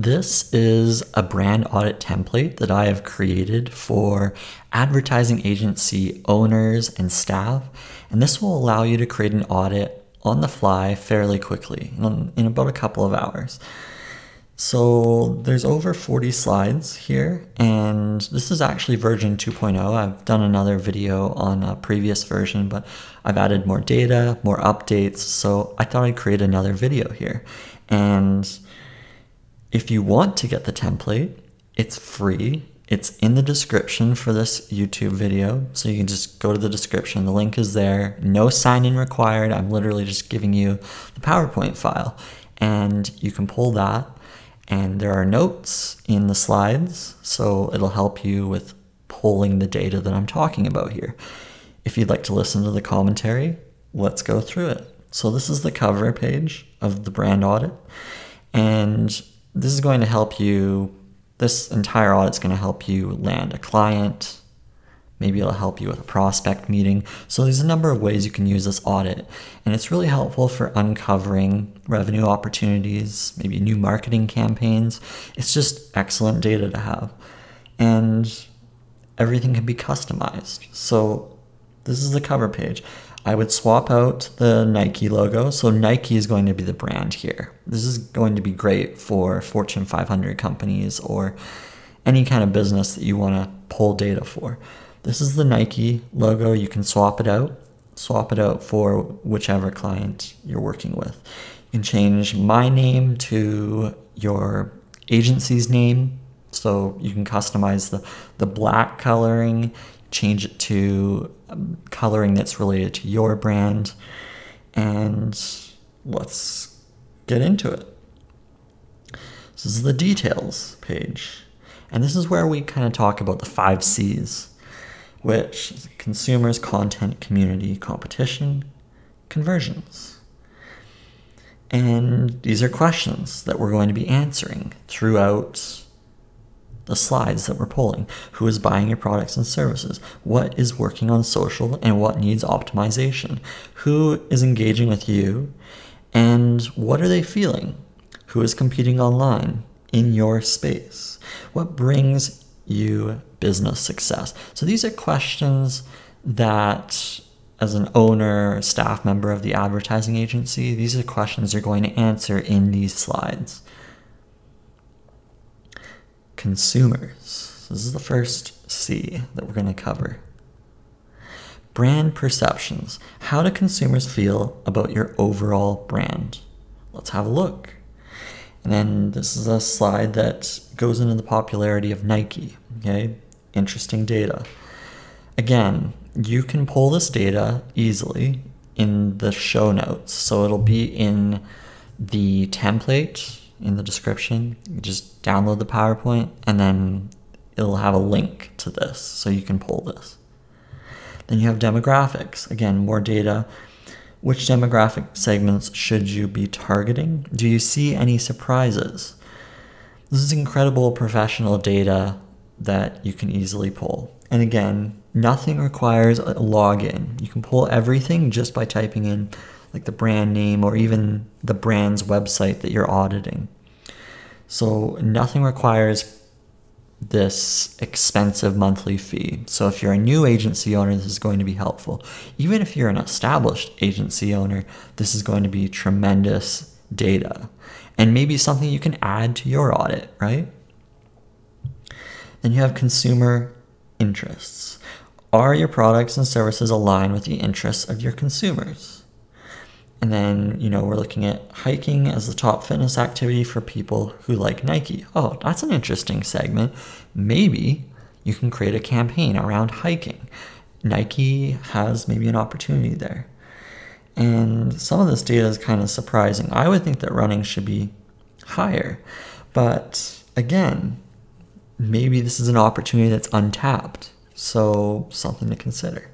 This is a brand audit template that I have created for advertising agency owners and staff, and this will allow you to create an audit on the fly fairly quickly in, about a couple of hours. So there's over 40 slides here, and this is actually version 2.0. I've done another video on a previous version, but I've added more data, more updates, so I thought I'd create another video here. And if you want to get the template, it's free. It's in the description for this YouTube video, so you can just go to the description. The link is there. No sign in required. I'm literally just giving you the PowerPoint file, and you can pull that and there are notes in the slides, so it'll help you with pulling the data that I'm talking about here. If you'd like to listen to the commentary, let's go through it. So this is the cover page of the brand audit, and this is going to help you, this entire audit is going to help you land a client, Maybe it'll help you with a prospect meeting. So there's a number of ways you can use this audit. And it's really helpful for uncovering revenue opportunities, maybe new marketing campaigns. It's just excellent data to have. And everything can be customized. So this is the cover page. I would swap out the Nike logo. So Nike is going to be the brand here. This is going to be great for Fortune 500 companies or any kind of business that you want to pull data for. This is the Nike logo. You can swap it out, swap it out for whichever client you're working with. You can change my name to your agency's name. So you can customize the, the black coloring, change it to um, coloring that's related to your brand. And let's get into it. This is the details page. And this is where we kind of talk about the five C's which consumers, content, community, competition, conversions. And these are questions that we're going to be answering throughout the slides that we're pulling. Who is buying your products and services? What is working on social and what needs optimization? Who is engaging with you? And what are they feeling? Who is competing online in your space? What brings you business success? So these are questions that as an owner, staff member of the advertising agency, these are questions you're going to answer in these slides. Consumers. This is the first C that we're going to cover. Brand perceptions. How do consumers feel about your overall brand? Let's have a look. And then this is a slide that goes into the popularity of Nike. Okay, interesting data. Again, you can pull this data easily in the show notes. So it'll be in the template in the description. Just download the PowerPoint and then it'll have a link to this so you can pull this. Then you have demographics. Again, more data. Which demographic segments should you be targeting? Do you see any surprises? This is incredible professional data that you can easily pull. And again, nothing requires a login. You can pull everything just by typing in like the brand name or even the brand's website that you're auditing. So nothing requires this expensive monthly fee. So if you're a new agency owner, this is going to be helpful. Even if you're an established agency owner, this is going to be tremendous data and maybe something you can add to your audit, right? Then you have consumer interests. Are your products and services aligned with the interests of your consumers? And then, you know, we're looking at hiking as the top fitness activity for people who like Nike. Oh, that's an interesting segment. Maybe you can create a campaign around hiking. Nike has maybe an opportunity there. And some of this data is kind of surprising. I would think that running should be higher. But again, maybe this is an opportunity that's untapped. So, something to consider.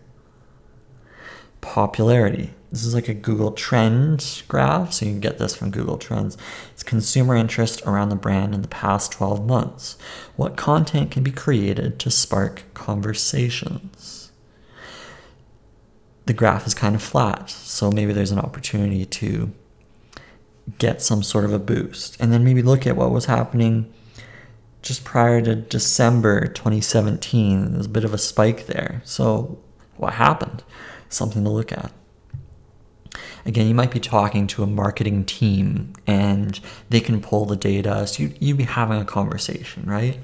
Popularity. This is like a Google Trend graph, so you can get this from Google Trends. It's consumer interest around the brand in the past 12 months. What content can be created to spark conversations? The graph is kind of flat, so maybe there's an opportunity to get some sort of a boost. And then maybe look at what was happening just prior to December 2017. There's a bit of a spike there. So, what happened? Something to look at. Again, you might be talking to a marketing team and they can pull the data. So, you, you'd be having a conversation, right?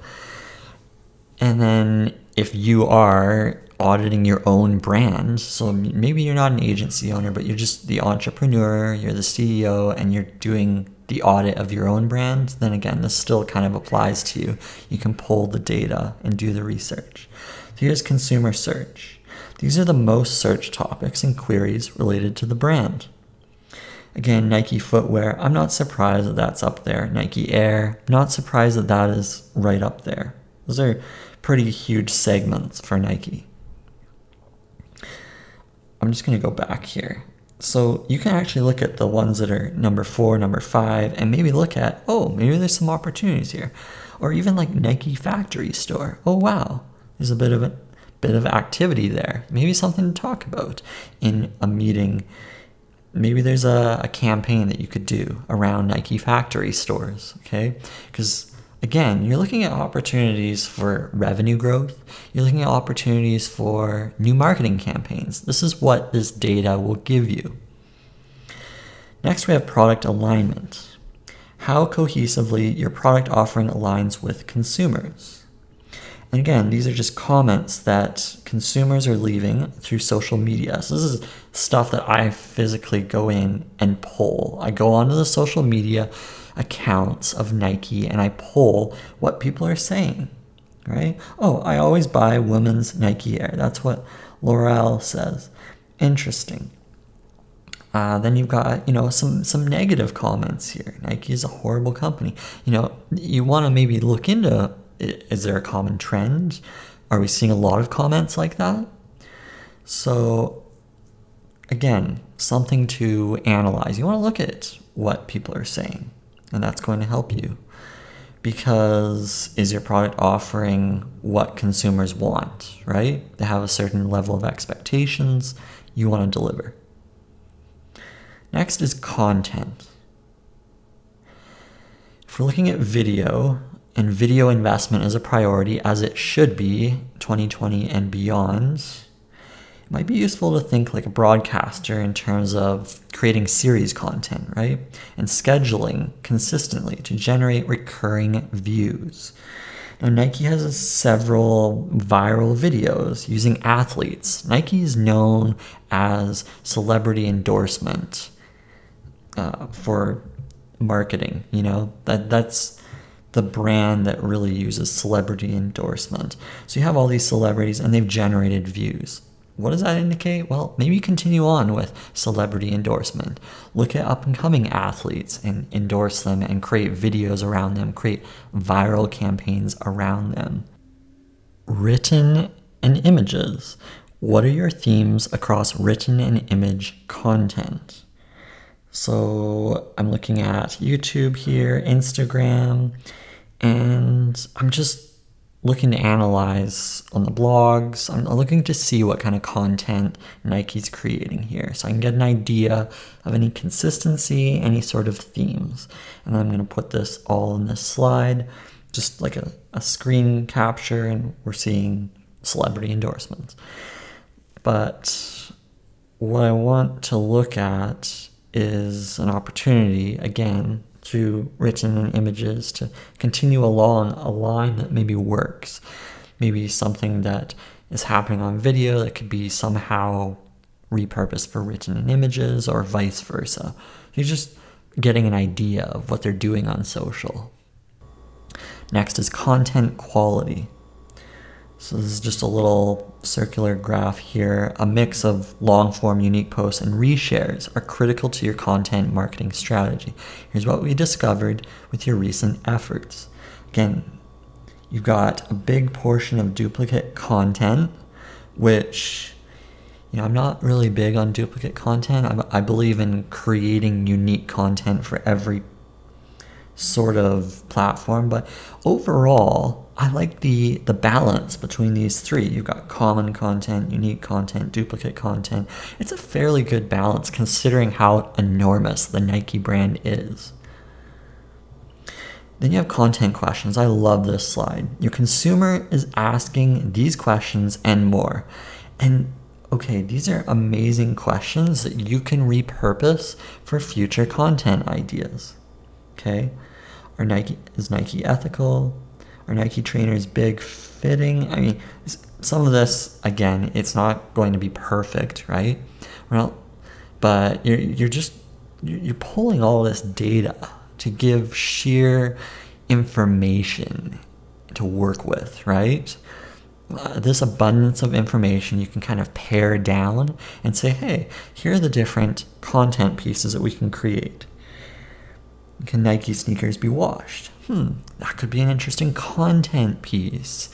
And then if you are auditing your own brand. So maybe you're not an agency owner, but you're just the entrepreneur, you're the CEO, and you're doing the audit of your own brand. Then again, this still kind of applies to you. You can pull the data and do the research. So here's consumer search. These are the most searched topics and queries related to the brand. Again, Nike footwear, I'm not surprised that that's up there. Nike Air, not surprised that that is right up there. Those are pretty huge segments for Nike. I'm just going to go back here. So you can actually look at the ones that are number four, number five, and maybe look at, oh, maybe there's some opportunities here. Or even like Nike factory store. Oh, wow, there's a bit of a bit of activity there. Maybe something to talk about in a meeting. Maybe there's a, a campaign that you could do around Nike factory stores, okay? Because again, you're looking at opportunities for revenue growth. You're looking at opportunities for new marketing campaigns. This is what this data will give you. Next, we have product alignment. How cohesively your product offering aligns with consumers. And again, these are just comments that consumers are leaving through social media. So this is stuff that I physically go in and pull. I go onto the social media accounts of Nike and I pull what people are saying, right? Oh, I always buy women's Nike Air. That's what L'Oreal says. Interesting. Uh, then you've got you know some some negative comments here. Nike is a horrible company. You know you want to maybe look into is there a common trend? Are we seeing a lot of comments like that? So again, something to analyze. You want to look at what people are saying and that's going to help you. Because is your product offering what consumers want, right? They have a certain level of expectations you want to deliver. Next is content. If we're looking at video, and video investment is a priority as it should be 2020 and beyond, It might be useful to think like a broadcaster in terms of creating series content, right? And scheduling consistently to generate recurring views. Now, Nike has several viral videos using athletes. Nike is known as celebrity endorsement uh, for marketing. You know that that's the brand that really uses celebrity endorsement. So you have all these celebrities, and they've generated views. What does that indicate? Well, maybe continue on with celebrity endorsement. Look at up and coming athletes and endorse them and create videos around them, create viral campaigns around them. Written and images. What are your themes across written and image content? So I'm looking at YouTube here, Instagram, and I'm just looking to analyze on the blogs. I'm looking to see what kind of content Nike's creating here so I can get an idea of any consistency, any sort of themes. And I'm going to put this all in this slide, just like a, a screen capture, and we're seeing celebrity endorsements. But what I want to look at is an opportunity, again, through written images to continue along a line that maybe works. Maybe something that is happening on video that could be somehow repurposed for written images or vice versa. You're just getting an idea of what they're doing on social. Next is content quality. So this is just a little circular graph here. A mix of long form unique posts and reshares are critical to your content marketing strategy. Here's what we discovered with your recent efforts. Again, you've got a big portion of duplicate content, which you know, I'm not really big on duplicate content. I, I believe in creating unique content for every sort of platform, but overall, I like the the balance between these three. You've got common content, unique content, duplicate content. It's a fairly good balance considering how enormous the Nike brand is. Then you have content questions. I love this slide. Your consumer is asking these questions and more. And okay, these are amazing questions that you can repurpose for future content ideas. Okay? Are Nike is Nike ethical? Are Nike trainers big fitting? I mean, some of this again, it's not going to be perfect, right? Well, but you're you're just you're pulling all this data to give sheer information to work with, right? Uh, this abundance of information you can kind of pare down and say, hey, here are the different content pieces that we can create. Can Nike sneakers be washed? Hmm, that could be an interesting content piece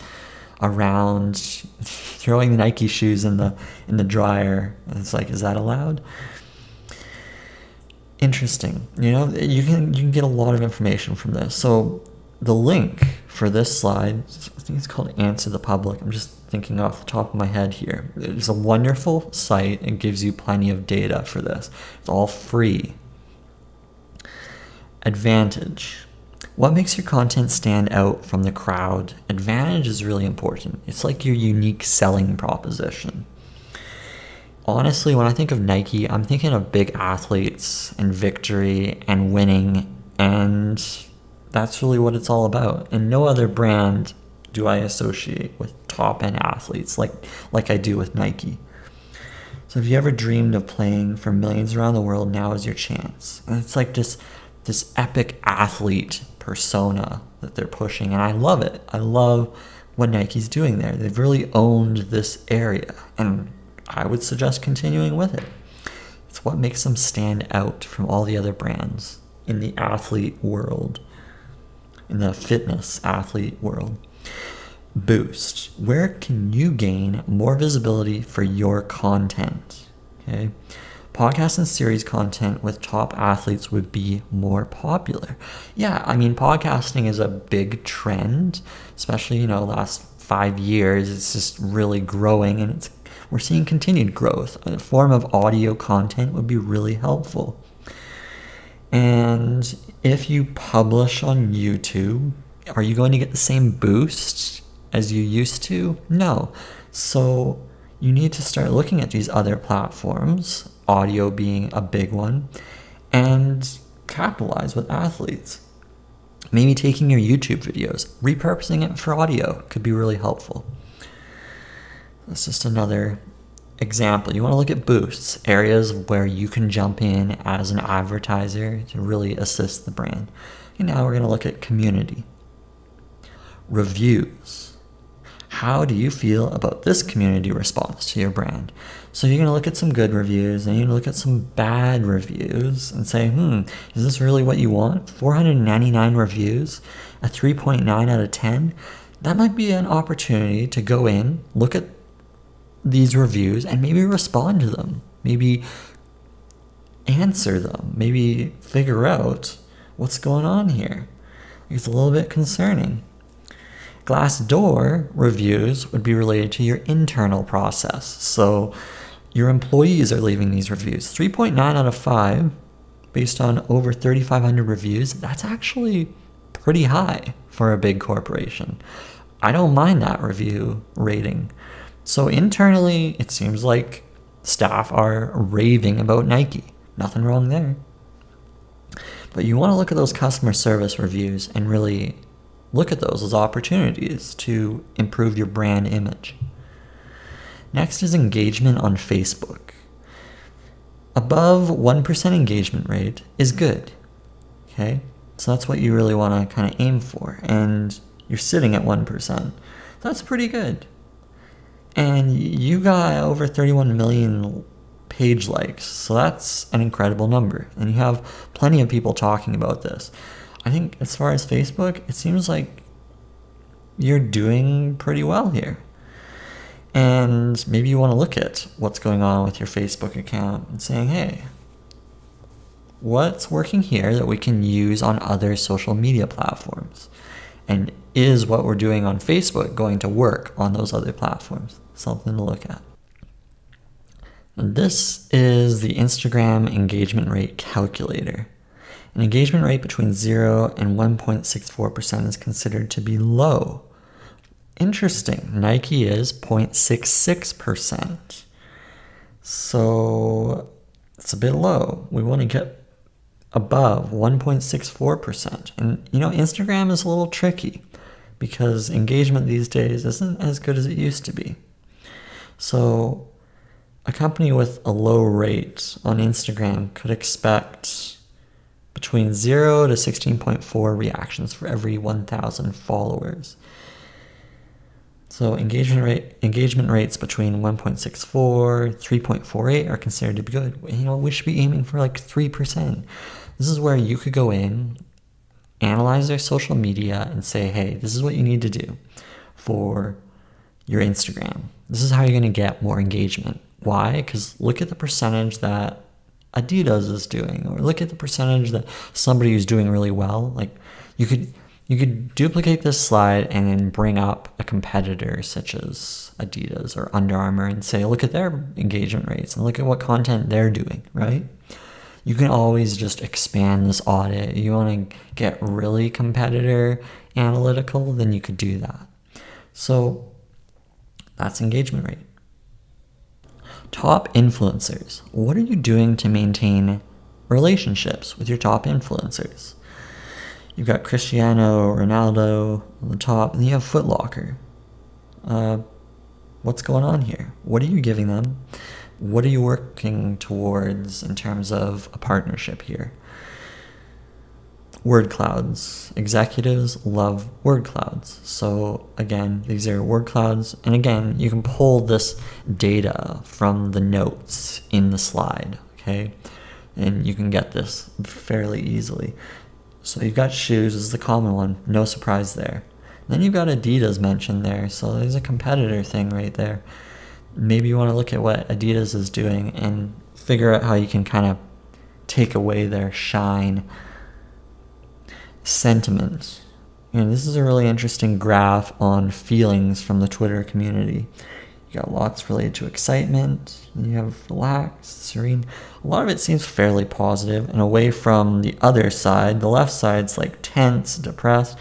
around throwing the Nike shoes in the in the dryer. It's like, is that allowed? interesting. You know, you can you can get a lot of information from this. So the link for this slide, I think it's called Answer the Public. I'm just thinking off the top of my head here. It's a wonderful site. It gives you plenty of data for this. It's all free. Advantage. What makes your content stand out from the crowd? Advantage is really important. It's like your unique selling proposition honestly, when I think of Nike, I'm thinking of big athletes and victory and winning, and that's really what it's all about. And no other brand do I associate with top end athletes like like I do with Nike. So if you ever dreamed of playing for millions around the world, now is your chance. And it's like this this epic athlete persona that they're pushing, and I love it. I love what Nike's doing there. They've really owned this area, and I would suggest continuing with it. It's what makes them stand out from all the other brands in the athlete world, in the fitness athlete world. Boost. Where can you gain more visibility for your content? Okay. Podcast and series content with top athletes would be more popular. Yeah, I mean, podcasting is a big trend, especially, you know, last five years. It's just really growing and it's we're seeing continued growth. A form of audio content would be really helpful. And if you publish on YouTube, are you going to get the same boost as you used to? No. So you need to start looking at these other platforms, audio being a big one, and capitalize with athletes. Maybe taking your YouTube videos, repurposing it for audio could be really helpful. That's just another example. You want to look at boosts, areas where you can jump in as an advertiser to really assist the brand. And now we're going to look at community. Reviews. How do you feel about this community response to your brand? So you're going to look at some good reviews and you're going to look at some bad reviews and say, hmm, is this really what you want? 499 reviews, a 3.9 out of 10? That might be an opportunity to go in, look at these reviews and maybe respond to them. Maybe answer them. Maybe figure out what's going on here. It's a little bit concerning. Glassdoor reviews would be related to your internal process. So your employees are leaving these reviews. 3.9 out of 5 based on over 3,500 reviews. That's actually pretty high for a big corporation. I don't mind that review rating. So internally, it seems like staff are raving about Nike. Nothing wrong there. But you want to look at those customer service reviews and really look at those as opportunities to improve your brand image. Next is engagement on Facebook. Above 1% engagement rate is good. Okay? So that's what you really want to kind of aim for. And you're sitting at 1%. That's pretty good and you got over 31 million page likes. So that's an incredible number. And you have plenty of people talking about this. I think as far as Facebook, it seems like you're doing pretty well here. And maybe you want to look at what's going on with your Facebook account and saying, hey, what's working here that we can use on other social media platforms? And is what we're doing on Facebook going to work on those other platforms? Something to look at. This is the Instagram engagement rate calculator. An engagement rate between 0 and 1.64% is considered to be low. Interesting. Nike is 0.66%. So it's a bit low. We want to get above 1.64%. And you know, Instagram is a little tricky because engagement these days isn't as good as it used to be. So a company with a low rate on Instagram could expect between 0 to 16.4 reactions for every 1,000 followers. So engagement rate engagement rates between 1.64 3.48 are considered to be good. You know, we should be aiming for like 3%. This is where you could go in, analyze their social media and say, "Hey, this is what you need to do for your Instagram. This is how you're going to get more engagement." Why? Cuz look at the percentage that Adidas is doing or look at the percentage that somebody who's doing really well. Like you could you could duplicate this slide and then bring up a competitor such as Adidas or Under Armour and say, look at their engagement rates and look at what content they're doing, right? You can always just expand this audit. You want to get really competitor analytical, then you could do that. So that's engagement rate. Top influencers. What are you doing to maintain relationships with your top influencers? You've got Cristiano Ronaldo on the top, and you have Foot Locker. Uh, what's going on here? What are you giving them? What are you working towards in terms of a partnership here? Word clouds. Executives love word clouds. So, again, these are word clouds. And again, you can pull this data from the notes in the slide, okay? And you can get this fairly easily. So you've got shoes is the common one, no surprise there. Then you've got Adidas mentioned there, so there's a competitor thing right there. Maybe you want to look at what Adidas is doing and figure out how you can kind of take away their shine. Sentiment. And this is a really interesting graph on feelings from the Twitter community. You got lots related to excitement. You have relaxed, serene. A lot of it seems fairly positive, and away from the other side, the left side's like tense, depressed.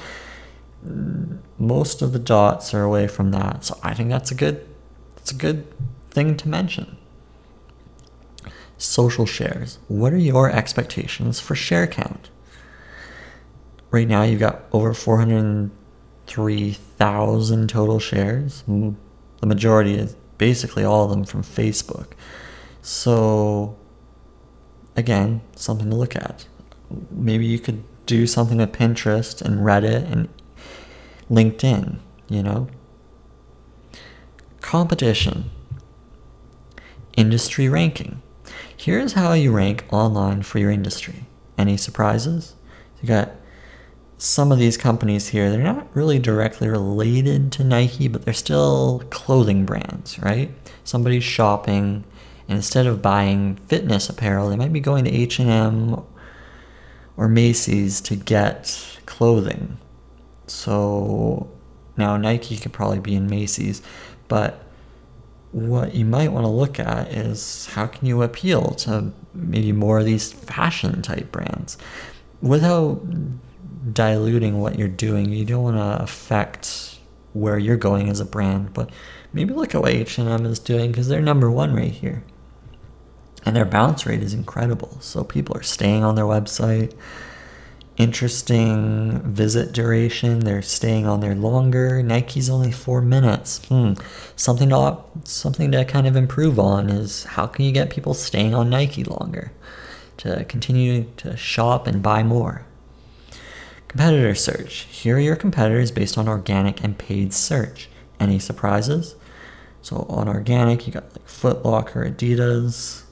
Most of the dots are away from that, so I think that's a good, that's a good thing to mention. Social shares. What are your expectations for share count? Right now, you've got over 403,000 total shares mm-hmm. the majority is basically all of them from Facebook. So, again, something to look at. Maybe you could do something with Pinterest and Reddit and LinkedIn, you know? Competition. Industry ranking. Here's how you rank online for your industry. Any surprises? You got some of these companies here, they're not really directly related to Nike, but they're still clothing brands, right? Somebody's shopping, and instead of buying fitness apparel, they might be going to H&M or Macy's to get clothing. So now Nike could probably be in Macy's, but what you might want to look at is how can you appeal to maybe more of these fashion type brands without diluting what you're doing. You don't want to affect where you're going as a brand, but maybe look at what H&M is doing because they're number one right here. And their bounce rate is incredible. So people are staying on their website. Interesting visit duration. They're staying on there longer. Nike's only four minutes. Hmm. Something to something to kind of improve on is how can you get people staying on Nike longer to continue to shop and buy more. Competitor search. Here are your competitors based on organic and paid search. Any surprises? So on organic, you got like Foot Locker, Adidas,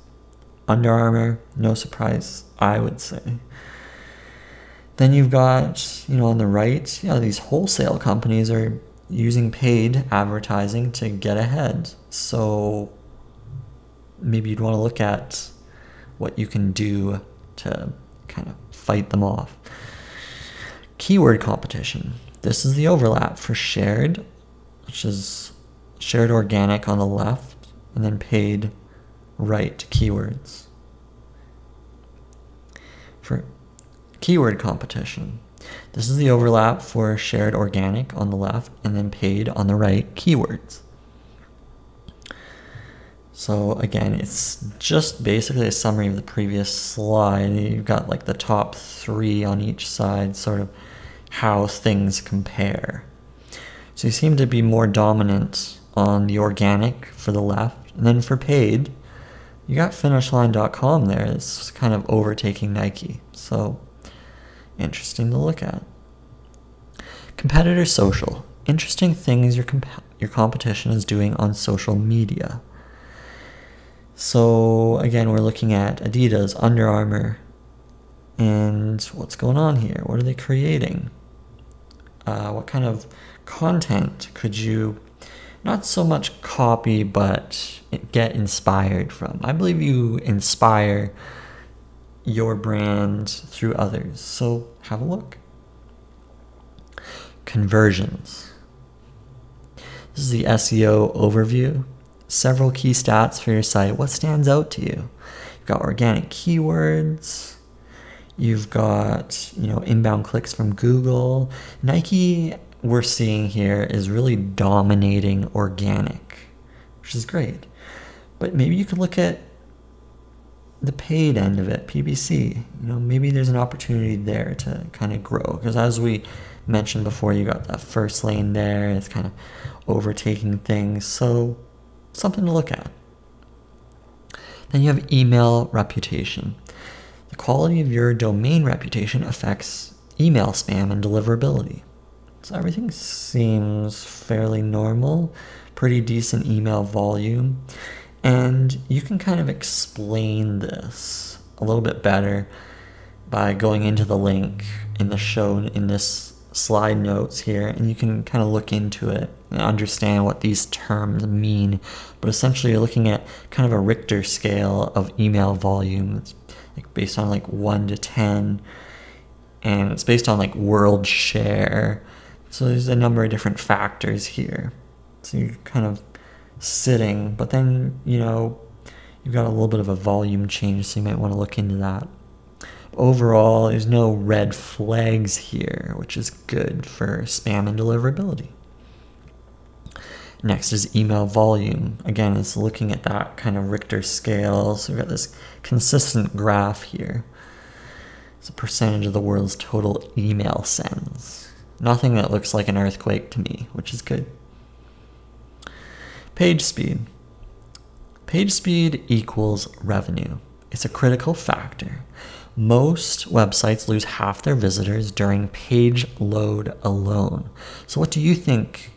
Under Armour. No surprise, I would say. Then you've got, you know, on the right, know, these wholesale companies are using paid advertising to get ahead. So maybe you'd want to look at what you can do to kind of fight them off. Keyword competition. This is the overlap for shared, which is shared organic on the left, and then paid right keywords. For keyword competition, this is the overlap for shared organic on the left and then paid on the right keywords. So again, it's just basically a summary of the previous slide. You've got like the top three on each side, sort of how things compare. So you seem to be more dominant on the organic for the left, and then for paid, you got finishline.com there. It's kind of overtaking Nike. So interesting to look at. Competitor social. Interesting things your comp- your competition is doing on social media. So again, we're looking at Adidas, Under Armour, and what's going on here? What are they creating? Uh, what kind of content could you not so much copy, but get inspired from? I believe you inspire your brand through others. So have a look. Conversions. This is the SEO overview. Several key stats for your site. What stands out to you? You've got organic keywords. You've got, you know, inbound clicks from Google. Nike we're seeing here is really dominating organic, which is great. But maybe you could look at the paid end of it, PPC. You know, maybe there's an opportunity there to kind of grow. Because as we mentioned before, you got that Finish Line there, it's kind of overtaking things. So, something to look at. Then you have email reputation. The quality of your domain reputation affects email spam and deliverability. So everything seems fairly normal, pretty decent email volume. And you can kind of explain this a little bit better by going into the link in the show in this slide notes here and you can kind of look into it and understand what these terms mean but essentially you're looking at kind of a richter scale of email volume it's like based on like 1 to 10 and it's based on like world share so there's a number of different factors here. So you're kind of sitting, but then, you know, you've got a little bit of a volume change, so you might want to look into that. Overall, there's no red flags here, which is good for spam and deliverability. Next is email volume. Again, it's looking at that kind of Richter scale. So we've got this consistent graph here. It's a percentage of the world's total email sends. Nothing that looks like an earthquake to me, which is good. Page speed. Page speed equals revenue. It's a critical factor. Most websites lose half their visitors during page load alone. So, what do you think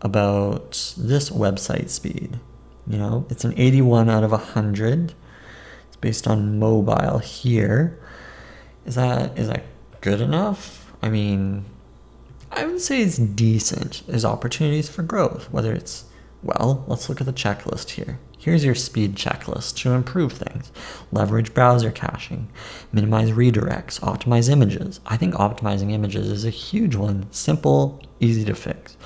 about this website speed? You know, it's an 81 out of 100. It's based on mobile here. Is that is that good enough? I mean, I would say it's decent. There's opportunities for growth, whether it's, well, let's look at the checklist here. Here's your speed checklist to improve things. Leverage browser caching, minimize redirects, optimize images. I think optimizing images is a huge one. Simple, easy to fix.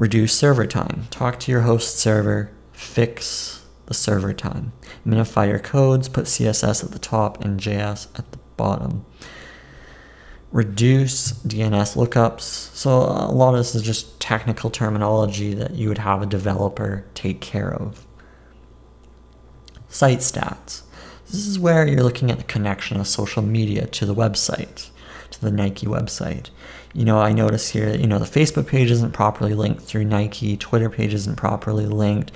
Reduce server time. Talk to your host server, fix the server time. Minify your codes, put CSS at the top and JS at the bottom reduce DNS lookups. So a lot of this is just technical terminology that you would have a developer take care of. Site stats. This is where you're looking at the connection of social media to the website, to the Nike website. You know, I notice here that, you know, the Facebook page isn't properly linked through Nike, Twitter page isn't properly linked.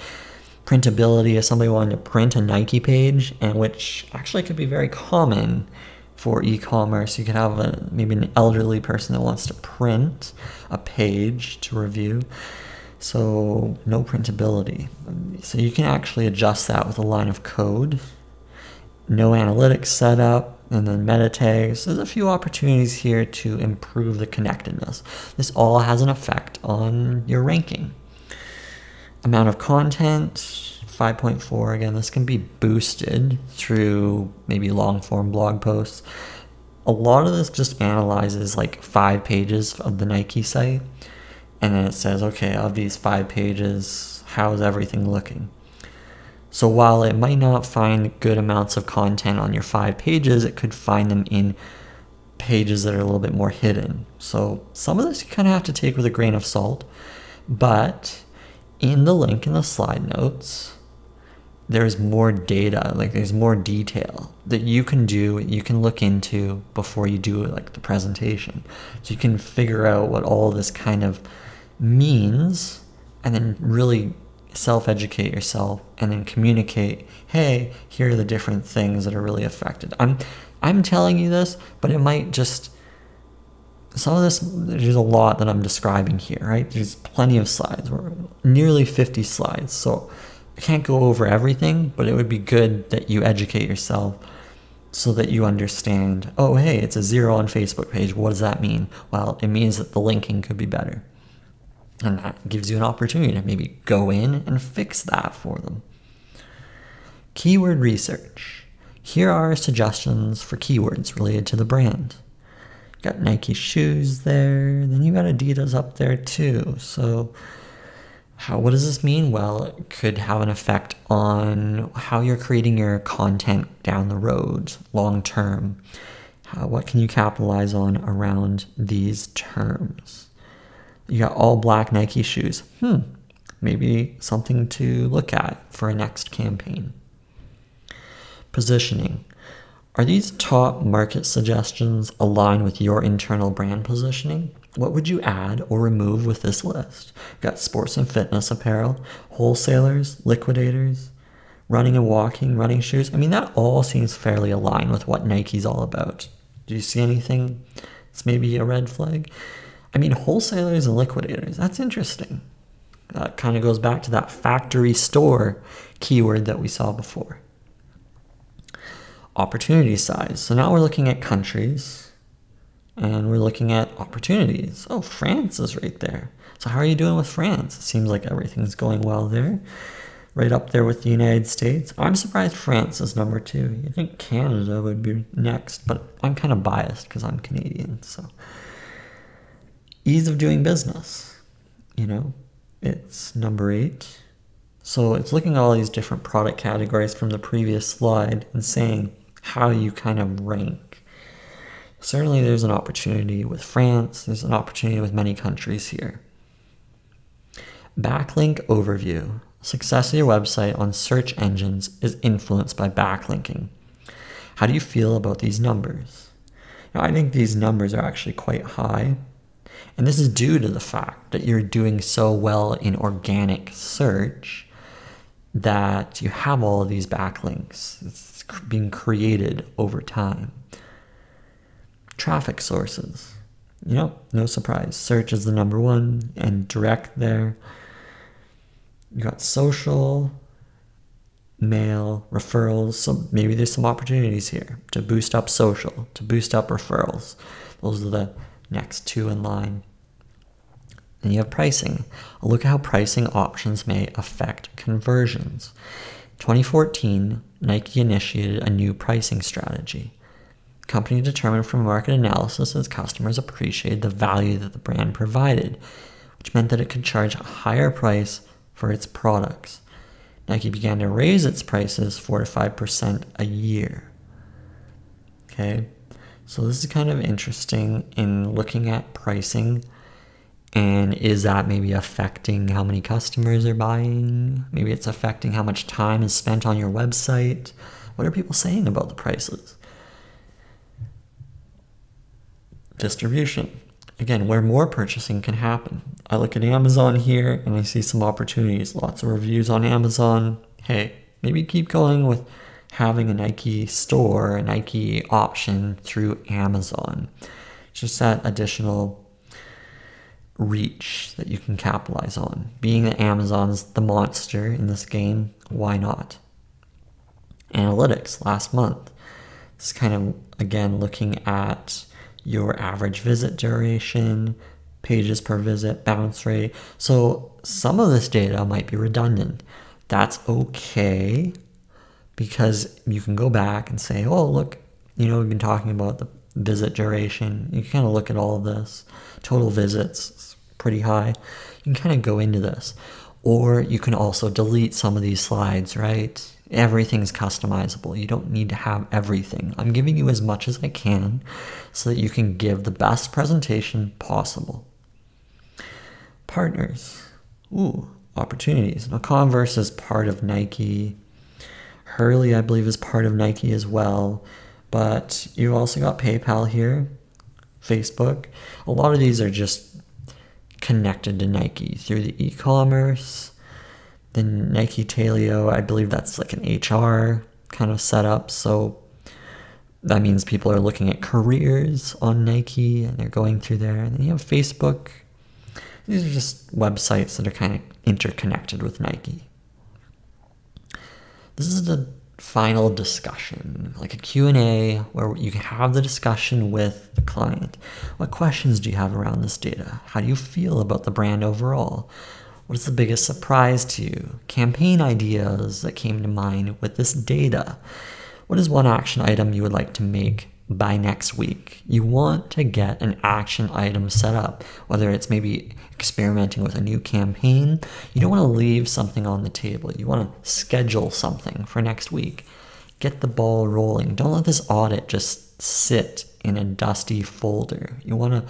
Printability, if somebody wanted to print a Nike page, and which actually could be very common for e-commerce. You could have a, maybe an elderly person that wants to print a page to review. So no printability. So you can actually adjust that with a line of code. No analytics setup, and then meta tags. There's a few opportunities here to improve the connectedness. This all has an effect on your ranking. Amount of content, 5.4 again, this can be boosted through maybe long form blog posts. A lot of this just analyzes like five pages of the Nike site, and then it says, okay, of these five pages, how's everything looking? So while it might not find good amounts of content on your five pages, it could find them in pages that are a little bit more hidden. So some of this you kind of have to take with a grain of salt, but in the link in the slide notes, there's more data, like there's more detail that you can do, you can look into before you do like the presentation. So you can figure out what all this kind of means and then really self-educate yourself and then communicate, hey, here are the different things that are really affected. I'm I'm telling you this, but it might just some of this there's a lot that I'm describing here, right? There's plenty of slides. We're nearly 50 slides. So I can't go over everything, but it would be good that you educate yourself so that you understand, oh hey, it's a zero on Facebook page. What does that mean? Well, it means that the linking could be better. And that gives you an opportunity to maybe go in and fix that for them. Keyword research. Here are suggestions for keywords related to the brand. Got Nike shoes there. Then you got Adidas up there too. So, how what does this mean? Well, it could have an effect on how you're creating your content down the road, long term. what can you capitalize on around these terms? You got all black Nike shoes. Hmm, maybe something to look at for a next campaign. Positioning. Are these top market suggestions aligned with your internal brand positioning? What would you add or remove with this list? You've got sports and fitness apparel, wholesalers, liquidators, running and walking, running shoes. I mean, that all seems fairly aligned with what Nike's all about. Do you see anything It's maybe a red flag? I mean, wholesalers and liquidators, that's interesting. That kind of goes back to that factory store keyword that we saw before opportunity size. So now we're looking at countries and we're looking at opportunities. Oh, France is right there. So how are you doing with France? It seems like everything's going well there. Right up there with the United States. I'm surprised France is number two. You think Canada would be next, but I'm kind of biased because I'm Canadian. So ease of doing business, you know, it's number eight. So it's looking at all these different product categories from the previous slide and saying, how you kind of rank. Certainly, there's an opportunity with France, there's an opportunity with many countries here. Backlink overview. Success of your website on search engines is influenced by backlinking. How do you feel about these numbers? Now, I think these numbers are actually quite high, and this is due to the fact that you're doing so well in organic search that you have all of these backlinks. It's being created over time. Traffic sources. You know, no surprise. Search is the number one and direct there. You got social, mail, referrals. So maybe there's some opportunities here to boost up social, to boost up referrals. Those are the next two in line. Then you have pricing. look at how pricing options may affect conversions. 2014, Nike initiated a new pricing strategy. The company determined from market analysis that customers appreciated the value that the brand provided, which meant that it could charge a higher price for its products. Nike began to raise its prices 4 to 5% a year. Okay, so this is kind of interesting in looking at pricing and is that maybe affecting how many customers are buying? Maybe it's affecting how much time is spent on your website. What are people saying about the prices? Distribution. Again, where more purchasing can happen. I look at Amazon here and I see some opportunities. Lots of reviews on Amazon. Hey, maybe keep going with having a Nike store, a Nike option through Amazon. Just that additional reach that you can capitalize on. Being that Amazon's the monster in this game, why not? Analytics last month. It's kind of again looking at your average visit duration, pages per visit, bounce rate. So some of this data might be redundant. That's okay because you can go back and say, oh, look, you know, we've been talking about the visit duration. You kind of look at all of this. Total visits, pretty high. You can kind of go into this. Or you can also delete some of these slides, right? Everything's customizable. You don't need to have everything. I'm giving you as much as I can so that you can give the best presentation possible. Partners. Ooh, opportunities. Now, Converse is part of Nike. Hurley, I believe, is part of Nike as well. But you also got PayPal here, Facebook. A lot of these are just connected to Nike through the e-commerce. The Nike Taleo, I believe that's like an HR kind of setup. So that means people are looking at careers on Nike and they're going through there. And then you have Facebook. These are just websites that are kind of interconnected with Nike. This is the final discussion, like a Q&A where you can have the discussion with the client. What questions do you have around this data? How do you feel about the brand overall? What is the biggest surprise to you? Campaign ideas that came to mind with this data. What is one action item you would like to make by next week? You want to get an action item set up, whether it's maybe experimenting with a new campaign. You don't want to leave something on the table. You want to schedule something for next week. Get the ball rolling. Don't let this audit just sit in a dusty folder. You want to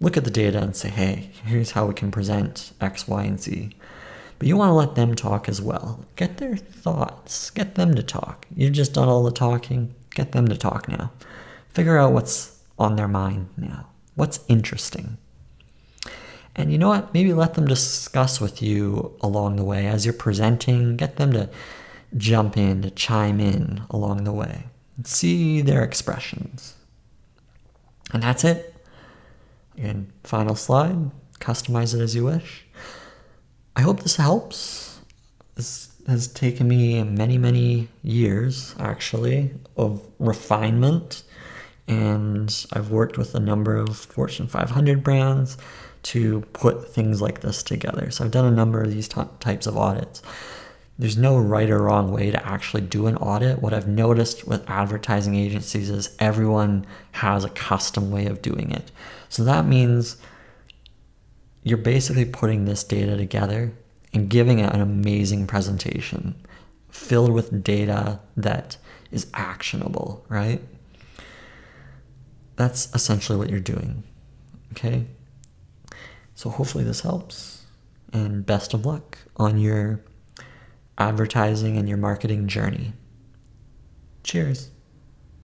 look at the data and say, hey, here's how we can present X, Y, and Z. But you want to let them talk as well. Get their thoughts. Get them to talk. You've just done all the talking. Get them to talk now. Figure out what's on their mind now. What's interesting. And you know what? Maybe let them discuss with you along the way as you're presenting. Get them to jump in, to chime in along the way. See their expressions. And that's it. Again, final slide. Customize it as you wish. I hope this helps. This has taken me many, many years, actually, of refinement. And I've worked with a number of Fortune 500 brands to put things like this together. So I've done a number of these types of audits. There's no right or wrong way to actually do an audit. What I've noticed with advertising agencies is everyone has a custom way of doing it. So that means you're basically putting this data together and giving an amazing presentation filled with data that is actionable, right? That's essentially what you're doing. Okay? So hopefully this helps. And best of luck on your advertising and your marketing journey. Cheers.